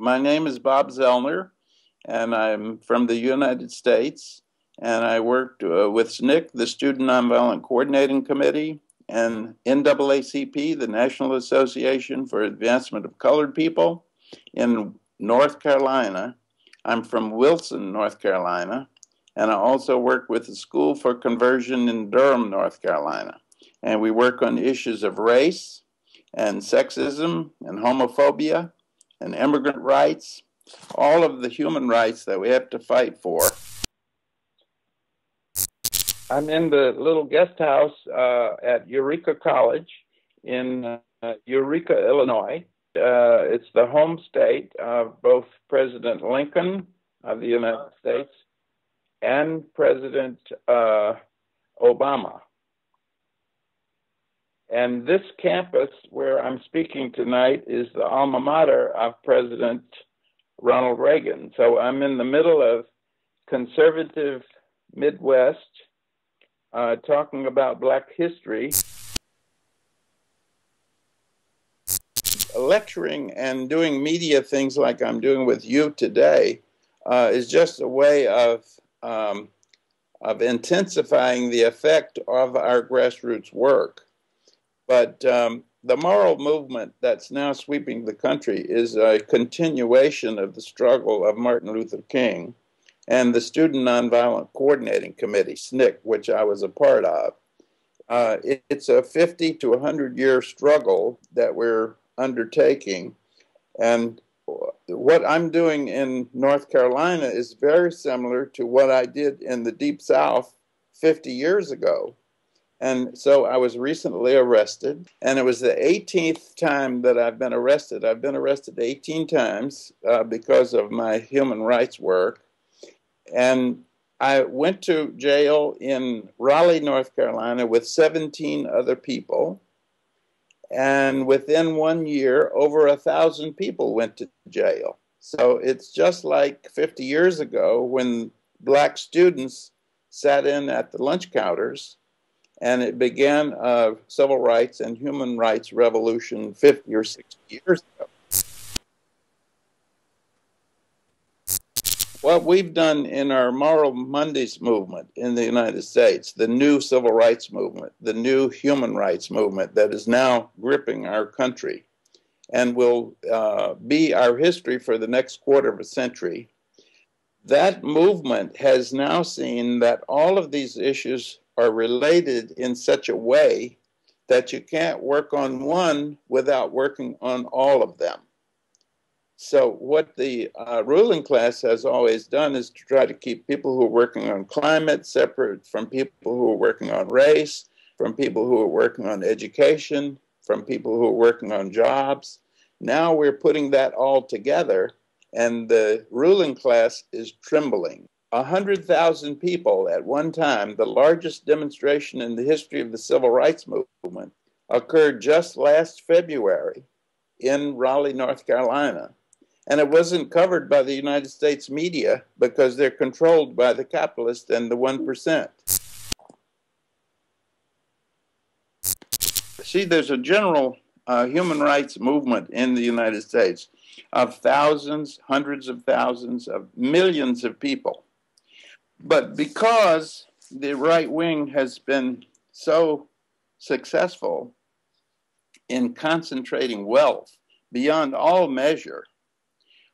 My name is Bob Zellner, and I'm from the United States. And I worked uh, with SNCC, the Student Nonviolent Coordinating Committee, and NAACP, the National Association for Advancement of Colored People, in North Carolina. I'm from Wilson, North Carolina, and I also work with the School for Conversion in Durham, North Carolina. And we work on issues of race and sexism and homophobia and immigrant rights, all of the human rights that we have to fight for. I'm in the little guest house uh, at Eureka College in uh, Eureka, Illinois. Uh, it's the home state of both President Lincoln of the United States and President uh, Obama. And this campus where I'm speaking tonight is the alma mater of President Ronald Reagan. So I'm in the middle of conservative Midwest uh, talking about Black history. Lecturing and doing media things like I'm doing with you today uh, is just a way of um, of intensifying the effect of our grassroots work. But um, the moral movement that's now sweeping the country is a continuation of the struggle of Martin Luther King and the Student Nonviolent Coordinating Committee, SNCC, which I was a part of. Uh, it, it's a 50 to 100 year struggle that we're undertaking. And what I'm doing in North Carolina is very similar to what I did in the Deep South 50 years ago. And so I was recently arrested, and it was the 18th time that I've been arrested. I've been arrested 18 times uh, because of my human rights work. And I went to jail in Raleigh, North Carolina with 17 other people. And within one year, over a thousand people went to jail. So it's just like 50 years ago when black students sat in at the lunch counters and it began a civil rights and human rights revolution 50 or 60 years ago. What we've done in our Moral Mondays movement in the United States, the new civil rights movement, the new human rights movement that is now gripping our country and will uh, be our history for the next quarter of a century, that movement has now seen that all of these issues are related in such a way that you can't work on one without working on all of them. So, what the uh, ruling class has always done is to try to keep people who are working on climate separate from people who are working on race, from people who are working on education, from people who are working on jobs. Now we're putting that all together, and the ruling class is trembling. 100,000 people at one time, the largest demonstration in the history of the civil rights movement, occurred just last February in Raleigh, North Carolina. And it wasn't covered by the United States media because they're controlled by the capitalists and the 1%. See, there's a general uh, human rights movement in the United States of thousands, hundreds of thousands, of millions of people but because the right wing has been so successful in concentrating wealth beyond all measure,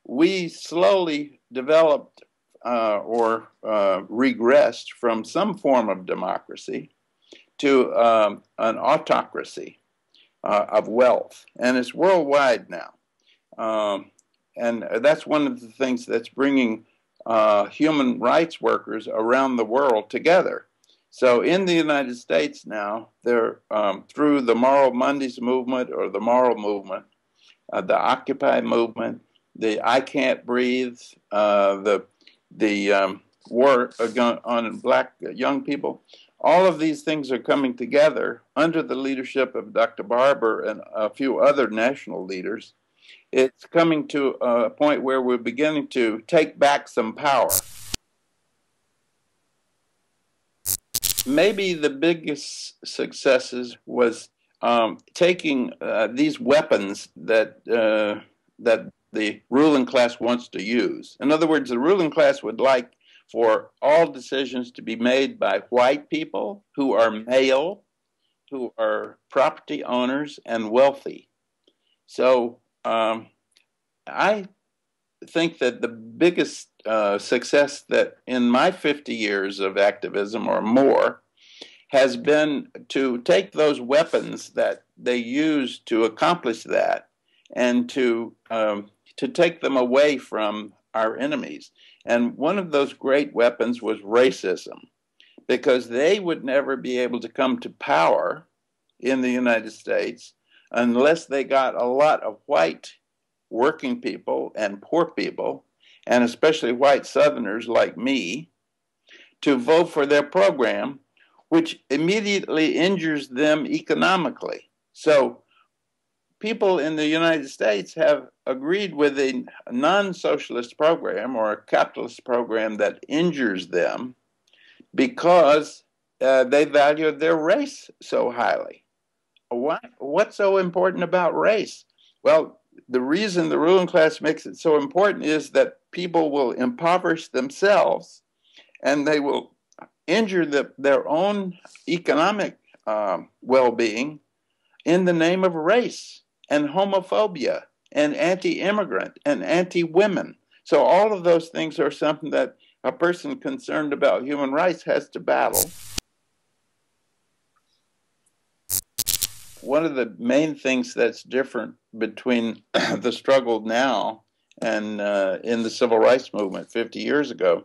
we slowly developed uh, or uh, regressed from some form of democracy to um, an autocracy uh, of wealth. And it's worldwide now. Um, and that's one of the things that's bringing uh, human rights workers around the world together. So in the United States now, they're um, through the Moral Mondays movement or the Moral movement, uh, the Occupy movement, the I Can't Breathe, uh, the the um, war on black young people. All of these things are coming together under the leadership of Dr. Barber and a few other national leaders it's coming to a point where we're beginning to take back some power. Maybe the biggest successes was um, taking uh, these weapons that uh, that the ruling class wants to use. In other words, the ruling class would like for all decisions to be made by white people who are male, who are property owners and wealthy. So um, I think that the biggest uh, success that in my 50 years of activism or more has been to take those weapons that they use to accomplish that and to um, to take them away from our enemies. And one of those great weapons was racism, because they would never be able to come to power in the United States unless they got a lot of white working people and poor people, and especially white Southerners like me, to vote for their program, which immediately injures them economically. So people in the United States have agreed with a non socialist program or a capitalist program that injures them because uh, they value their race so highly. Why, what's so important about race? Well, the reason the ruling class makes it so important is that people will impoverish themselves and they will injure the, their own economic um, well being in the name of race and homophobia and anti immigrant and anti women. So, all of those things are something that a person concerned about human rights has to battle. One of the main things that's different between the struggle now and uh, in the civil rights movement 50 years ago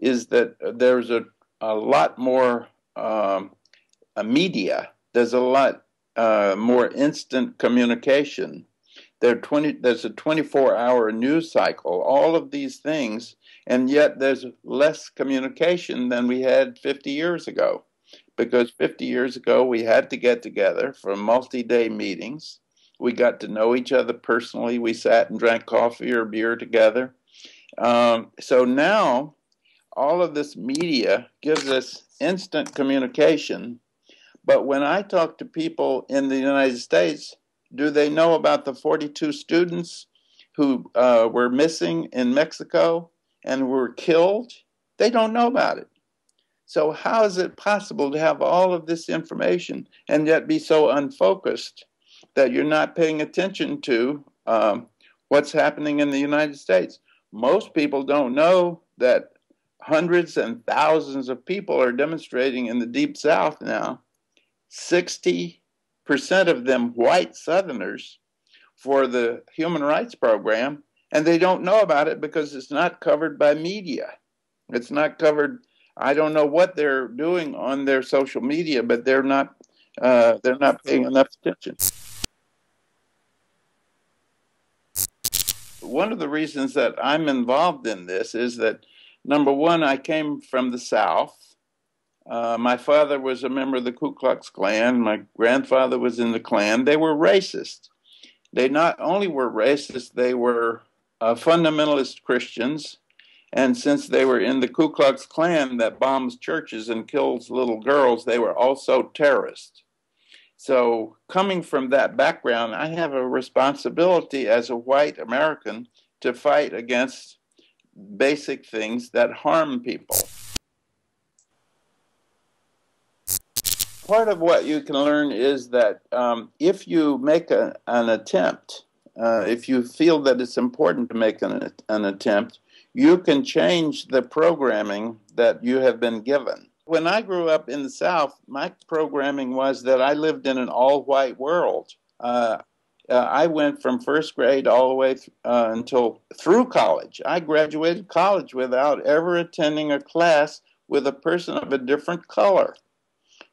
is that there's a, a lot more um, a media. There's a lot uh, more instant communication. There 20, there's a 24 hour news cycle, all of these things, and yet there's less communication than we had 50 years ago. Because 50 years ago, we had to get together for multi day meetings. We got to know each other personally. We sat and drank coffee or beer together. Um, so now, all of this media gives us instant communication but when I talk to people in the United States, do they know about the 42 students who uh, were missing in Mexico and were killed? They don't know about it. So, how is it possible to have all of this information and yet be so unfocused that you're not paying attention to um, what's happening in the United States? Most people don't know that hundreds and thousands of people are demonstrating in the Deep South now 60% of them white Southerners for the Human Rights Program, and they don't know about it because it's not covered by media. It's not covered. I don't know what they're doing on their social media, but they're not. Uh, they're not paying enough attention. One of the reasons that I'm involved in this is that number one, I came from the South uh, my father was a member of the Ku Klux Klan. My grandfather was in the Klan. They were racist. They not only were racist, they were uh, fundamentalist Christians. And since they were in the Ku Klux Klan that bombs churches and kills little girls, they were also terrorists. So, coming from that background, I have a responsibility as a white American to fight against basic things that harm people. part of what you can learn is that um, if you make a, an attempt, uh, if you feel that it's important to make an, an attempt, you can change the programming that you have been given. When I grew up in the South, my programming was that I lived in an all white world. Uh, uh, I went from first grade all the way th- uh, until through college. I graduated college without ever attending a class with a person of a different color.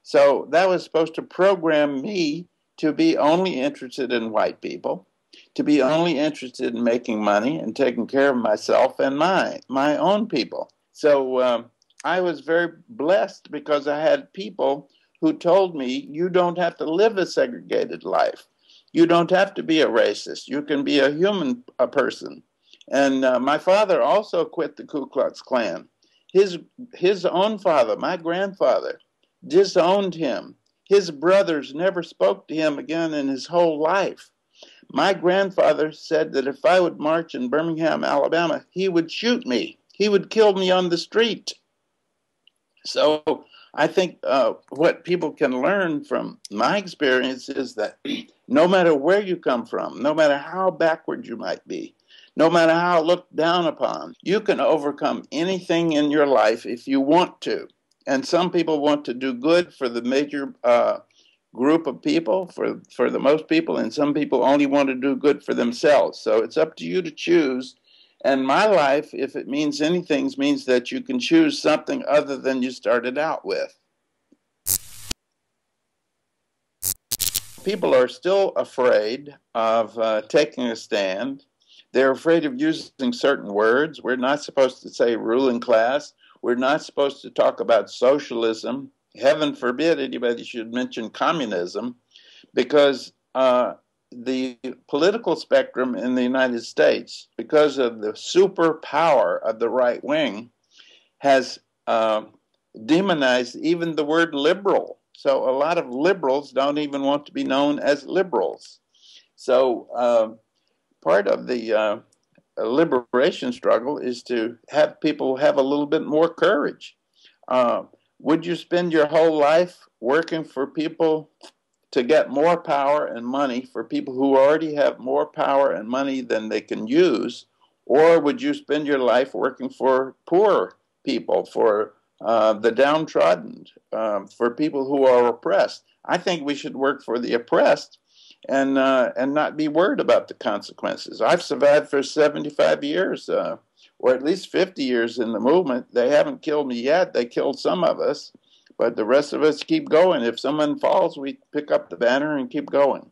So that was supposed to program me to be only interested in white people, to be only interested in making money and taking care of myself and my my own people. So um, I was very blessed because I had people who told me you don't have to live a segregated life. You don't have to be a racist. You can be a human a person. And uh, my father also quit the Ku Klux Klan. His his own father, my grandfather, disowned him. His brothers never spoke to him again in his whole life. My grandfather said that if I would march in Birmingham, Alabama, he would shoot me. He would kill me on the street. So I think uh, what people can learn from my experience is that no matter where you come from, no matter how backward you might be, no matter how looked down upon, you can overcome anything in your life if you want to. And some people want to do good for the major uh, group of people, for, for the most people, and some people only want to do good for themselves. So it's up to you to choose. And my life, if it means anything, means that you can choose something other than you started out with. People are still afraid of uh, taking a stand. They're afraid of using certain words. We're not supposed to say ruling class. We're not supposed to talk about socialism heaven forbid anybody should mention communism, because uh, the political spectrum in the United States, because of the superpower of the right wing, has uh, demonized even the word liberal. So a lot of liberals don't even want to be known as liberals. So uh, part of the uh, liberation struggle is to have people have a little bit more courage. Would you spend your whole life working for people to get more power and money for people who already have more power and money than they can use? Or would you spend your life working for poor people, for uh, the downtrodden, um, for people who are oppressed? I think we should work for the oppressed and uh, and not be worried about the consequences. I've survived for 75 years. Uh, or at least 50 years in the movement. They haven't killed me yet. They killed some of us, but the rest of us keep going. If someone falls, we pick up the banner and keep going.